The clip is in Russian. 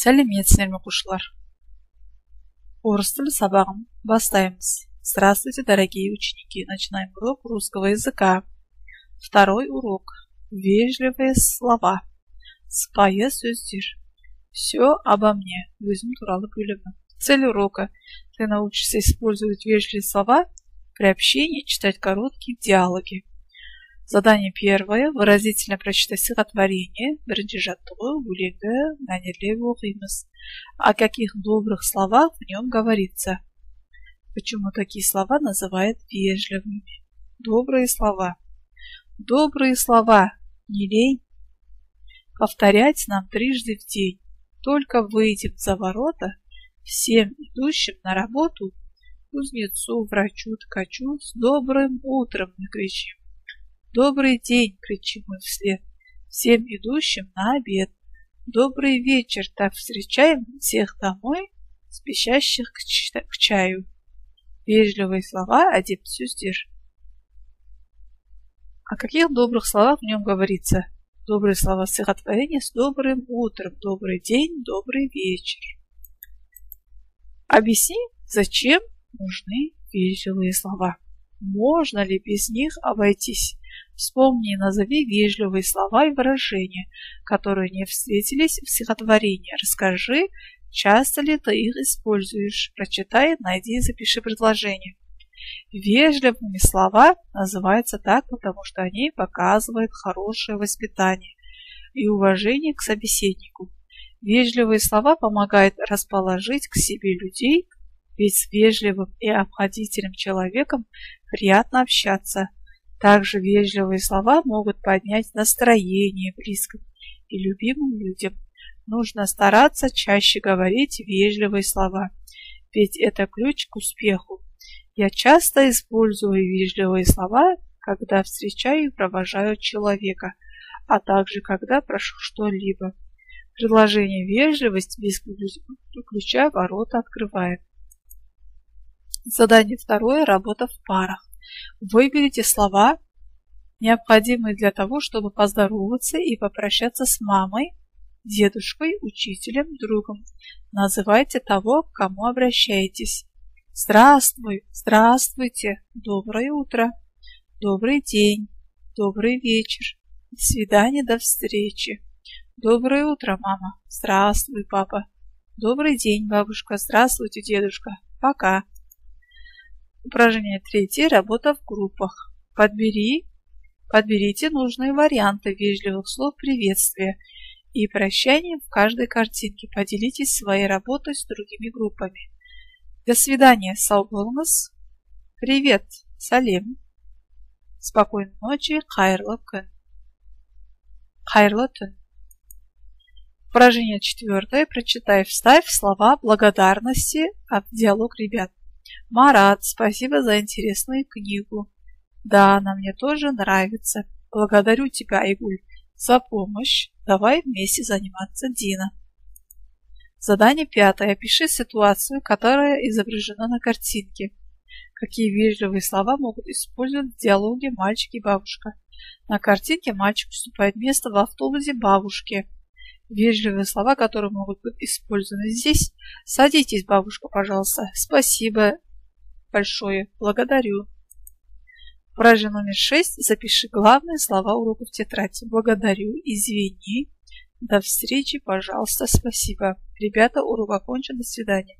сәлеметсіздер ме оқушылар орыс тілі сабағын бастаймыз здравствуйте дорогие ученики начинаем урок русского языка второй урок вежливые слова сыпайы сөздер все обо мне өзім туралы бөлімі цель урока ты научишься использовать вежливые слова при общении читать короткие диалоги Задание первое. Выразительно прочитай стихотворение. Бірінші жаттығу бөлегі мәнерлеп оқимыз. О каких добрых словах в нем говорится? Почему такие слова называют вежливыми? Добрые слова. Добрые слова. Не лень. Повторять нам трижды в день. Только выйдем за ворота, всем идущим на работу, кузнецу, врачу, ткачу, с добрым утром накричим. Добрый день, кричим мы вслед, всем идущим на обед. Добрый вечер, так встречаем всех домой, спешащих к, к чаю. Вежливые слова, один сюздер. О каких добрых словах в нем говорится? Добрые слова стихотворения с добрым утром, добрый день, добрый вечер. Объясни, зачем нужны вежливые слова. Можно ли без них обойтись? Вспомни и назови вежливые слова и выражения, которые не встретились в стихотворении. Расскажи, часто ли ты их используешь. Прочитай, найди и запиши предложение. Вежливыми слова называются так, потому что они показывают хорошее воспитание и уважение к собеседнику. Вежливые слова помогают расположить к себе людей, ведь с вежливым и обходительным человеком приятно общаться – также вежливые слова могут поднять настроение близким и любимым людям. Нужно стараться чаще говорить вежливые слова, ведь это ключ к успеху. Я часто использую вежливые слова, когда встречаю и провожаю человека, а также когда прошу что-либо. Предложение «вежливость» без ключа ворота открывает. Задание второе. Работа в парах. Выберите слова, необходимые для того, чтобы поздороваться и попрощаться с мамой, дедушкой, учителем, другом. Называйте того, к кому обращаетесь. Здравствуй, здравствуйте, доброе утро, добрый день, добрый вечер, до свидания, до встречи. Доброе утро, мама. Здравствуй, папа. Добрый день, бабушка. Здравствуйте, дедушка. Пока. Упражнение третье. Работа в группах. Подбери, подберите нужные варианты вежливых слов приветствия и прощания в каждой картинке. Поделитесь своей работой с другими группами. До свидания, Сауболмас. Привет, Салем. Спокойной ночи, Хайрлы. Хайрлы Упражнение четвертое. Прочитай, вставь слова благодарности от диалог ребят. Марат, спасибо за интересную книгу. Да, она мне тоже нравится. Благодарю тебя, Айгуль, за помощь. Давай вместе заниматься Дина. Задание пятое. Опиши ситуацию, которая изображена на картинке. Какие вежливые слова могут использовать в диалоге мальчик и бабушка? На картинке мальчик уступает место в автобусе бабушке. Вежливые слова, которые могут быть использованы здесь. Садитесь, бабушка, пожалуйста. Спасибо большое. Благодарю. Фразе номер шесть. Запиши главные слова урока в тетрадь. Благодарю, извини. До встречи, пожалуйста, спасибо. Ребята, урок окончен. До свидания.